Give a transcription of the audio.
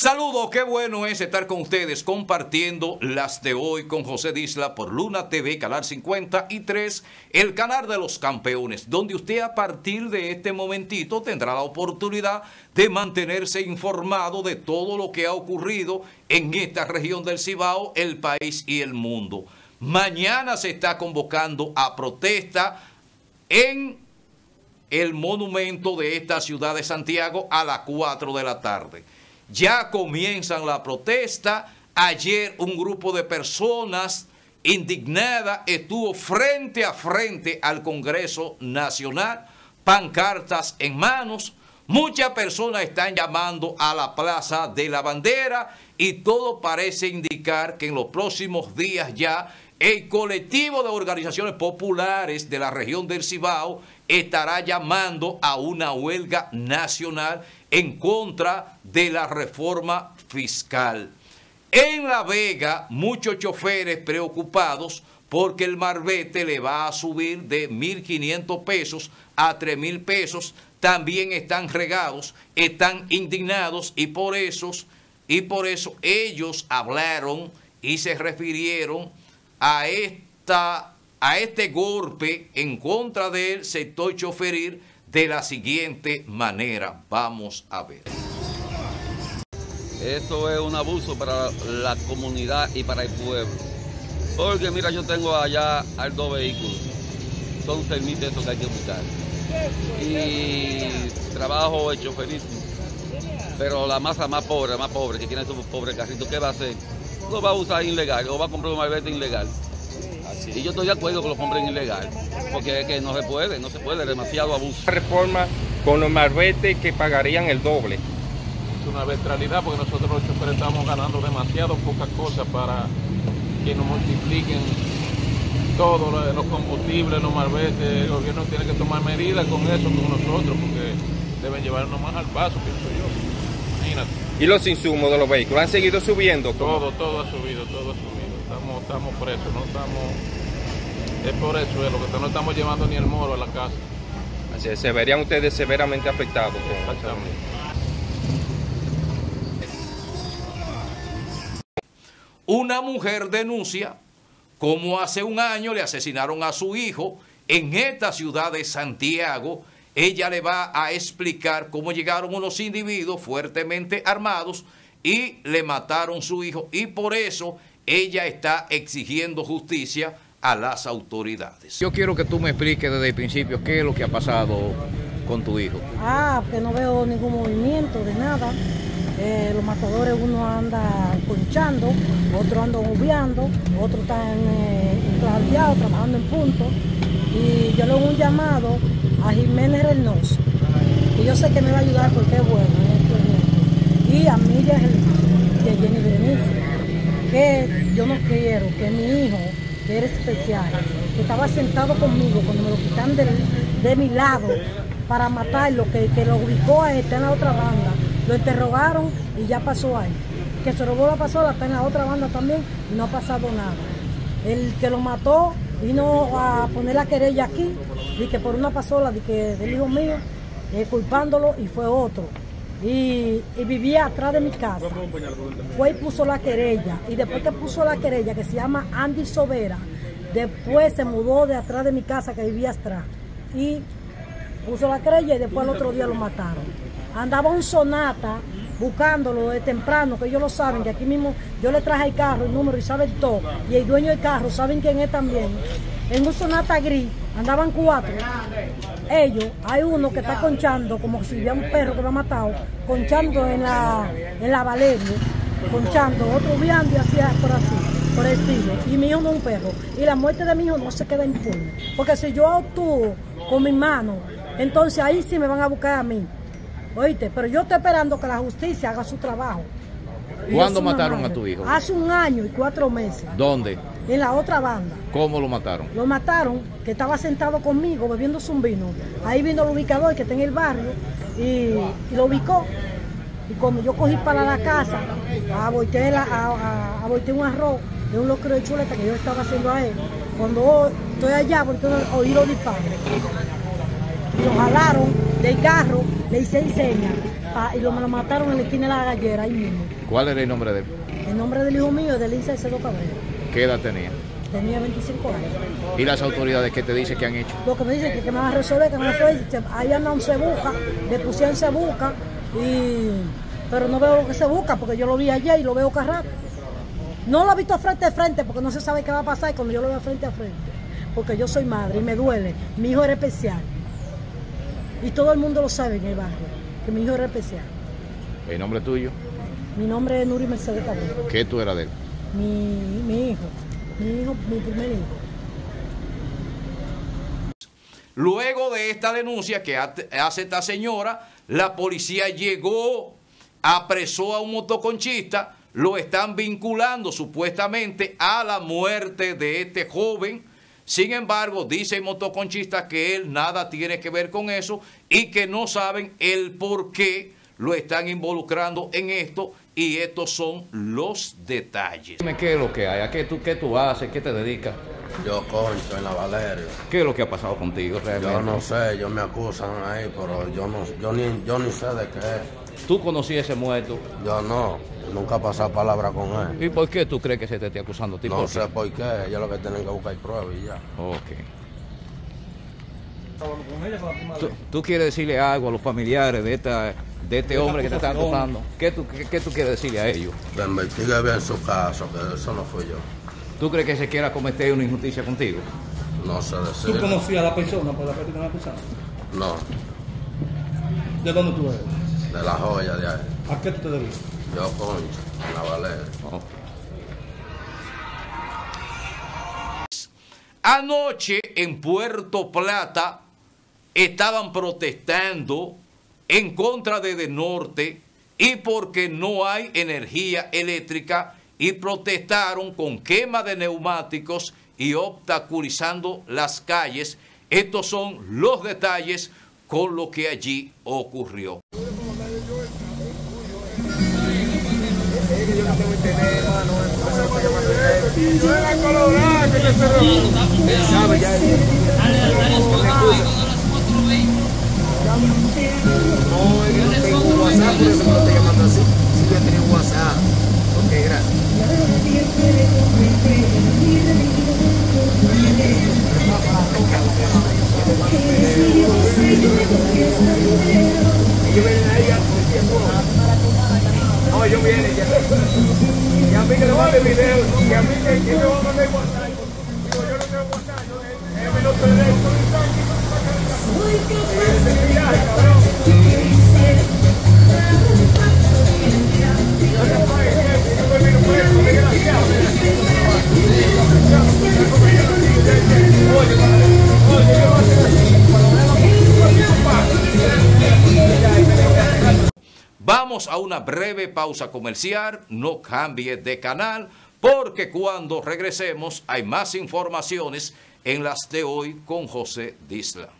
Saludos, qué bueno es estar con ustedes compartiendo las de hoy con José Disla por Luna TV, Canal 53, el canal de los campeones, donde usted a partir de este momentito tendrá la oportunidad de mantenerse informado de todo lo que ha ocurrido en esta región del Cibao, el país y el mundo. Mañana se está convocando a protesta en el monumento de esta ciudad de Santiago a las 4 de la tarde. Ya comienzan la protesta. Ayer un grupo de personas indignadas estuvo frente a frente al Congreso Nacional, pancartas en manos. Muchas personas están llamando a la Plaza de la Bandera y todo parece indicar que en los próximos días ya el colectivo de organizaciones populares de la región del Cibao estará llamando a una huelga nacional en contra de la reforma fiscal. En La Vega, muchos choferes preocupados porque el marbete le va a subir de 1.500 pesos a 3.000 pesos, también están regados, están indignados y por eso, y por eso ellos hablaron y se refirieron a, esta, a este golpe en contra del sector choferil de la siguiente manera. Vamos a ver. Eso es un abuso para la comunidad y para el pueblo. Porque mira, yo tengo allá al dos vehículos. Son seis mil pesos que hay que buscar. Y trabajo hecho feliz. Pero la masa más pobre, más pobre, que tiene esos pobres carritos, ¿qué va a hacer? Lo va a usar ilegal, o va a comprar un malvete ilegal. Y yo estoy de acuerdo que lo compren ilegal, porque es que no se puede, no se puede, demasiado abuso. Reforma con los marbetes que pagarían el doble. Es una arbitrariedad porque nosotros los choferes estamos ganando demasiado pocas cosas para que nos multipliquen todo, los combustibles, los marbetes. El gobierno tiene que tomar medidas con eso, con nosotros, porque deben llevarnos más al paso, pienso yo. ¿Y los insumos de los vehículos han seguido subiendo? Todo, todo ha subido, todo ha subido. Estamos, estamos presos, no estamos... Es por eso, es lo que no estamos llevando ni el moro a la casa. Así es, se verían ustedes severamente afectados. con- Exactamente. Una mujer denuncia cómo hace un año le asesinaron a su hijo en esta ciudad de Santiago. Ella le va a explicar cómo llegaron unos individuos fuertemente armados y le mataron su hijo y por eso ella está exigiendo justicia a las autoridades. Yo quiero que tú me expliques desde el principio qué es lo que ha pasado con tu hijo. Ah, que no veo ningún movimiento de nada. Eh, los matadores uno anda ponchando, otro anda obviando, otro está eh, enclaviado, trabajando en punto. Y yo le hago un llamado a Jiménez Reynoso, que yo sé que me va a ayudar porque es bueno. es Y a Miriam de Jenny Berenice, que yo no quiero que mi hijo, que era especial, que estaba sentado conmigo cuando me lo quitan de, de mi lado para matarlo, que, que lo ubicó a está en la otra banda, lo interrogaron y ya pasó ahí. Que se robó la pasola está en la otra banda también no ha pasado nada. El que lo mató vino a poner la querella aquí, y que por una pasola de que, del hijo mío, eh, culpándolo y fue otro. Y, y vivía atrás de mi casa. Fue y puso la querella. Y después que puso la querella, que se llama Andy Sobera, después se mudó de atrás de mi casa que vivía atrás. Y puso la querella y después al otro día lo mataron. Andaba un sonata buscándolo de temprano, que ellos lo saben, que aquí mismo yo le traje el carro, el número y saben todo. Y el dueño del carro saben quién es también. En un sonata gris andaban cuatro. Ellos, hay uno que está conchando, como si hubiera un perro que lo ha matado, conchando en la, en la Valerio, conchando, otro viando y hacía por así, por el estilo. Y mi hijo no es un perro. Y la muerte de mi hijo no se queda impune. Porque si yo actúo con mi mano, entonces ahí sí me van a buscar a mí. Oíste, pero yo estoy esperando que la justicia haga su trabajo. ¿Cuándo mataron a tu hijo? Hace un año y cuatro meses, ¿Dónde? en la otra banda. ¿Cómo lo mataron? Lo mataron, que estaba sentado conmigo bebiendo un vino. Ahí vino el ubicador que está en el barrio y, y lo ubicó. Y cuando yo cogí para la casa, aborté, la, a, a- un arroz de un locro de chuleta que yo estaba haciendo a él. Cuando estoy allá, porque oí los disparos. Y lo jalaron del carro, le hice señas pa- y lo, me lo mataron en la esquina de la gallera, ahí mismo. ¿Cuál era el nombre de él? El nombre del hijo mío es de Elisa Cedo Cabrera. ¿Qué edad tenía? Tenía 25 años. ¿Y las autoridades qué te dicen que han hecho? Lo que me dicen que, que me van a resolver, que me fue, ahí anda un se busca, le pusieron se busca, y, pero no veo lo que se busca porque yo lo vi ayer y lo veo cada rato. No lo he visto frente a frente porque no se sabe qué va a pasar cuando yo lo veo frente a frente. Porque yo soy madre y me duele. Mi hijo era especial. Y todo el mundo lo sabe en el barrio, que mi hijo era especial. ¿El nombre tuyo? Mi nombre es Nuri Mercedes Cabrera. ¿Qué tú eras de él? Mi, mi hijo, mi hijo, mi primer hijo. Luego de esta denuncia que hace esta señora, la policía llegó, apresó a un motoconchista, lo están vinculando supuestamente a la muerte de este joven. Sin embargo, dice el motoconchista que él nada tiene que ver con eso y que no saben el por qué lo están involucrando en esto y estos son los detalles. Dime qué es lo que hay, a qué tú, qué tú haces, qué te dedicas. Yo concho en la Valeria. ¿Qué es lo que ha pasado contigo realmente? Yo no sé, ellos me acusan ahí, pero yo no, yo ni, yo ni sé de qué es. ¿Tú conocías ese muerto? Yo no, nunca he pasado palabra con él. ¿Y por qué tú crees que se te esté acusando a ti? No ¿Por sé por qué, ellos lo que tienen que buscar es pruebas y ya. Ok. ¿Tú, tú quieres decirle algo a los familiares de esta de este hombre que te está acusando? ¿Qué tú, qué, qué tú quieres decirle a ellos? Que investigue bien su caso, que eso no fui yo. ¿Tú crees que se quiera cometer una injusticia contigo? No sé ¿Tú decir. conocías a la persona por la que te están acusando? No, ¿De dónde tú eres? de la joya de ahí. ¿A qué tú te dedicas? Yo concho en la Valeria. Ok. Anoche en Puerto Plata estaban protestando en contra de De Norte y porque no hay energía eléctrica y protestaron con quema de neumáticos y obstaculizando las calles. Estos son los detalles con lo que allí ocurrió. Vamos a una breve pausa comercial, no cambie de canal, porque cuando regresemos hay más informaciones en las de hoy con José Disla.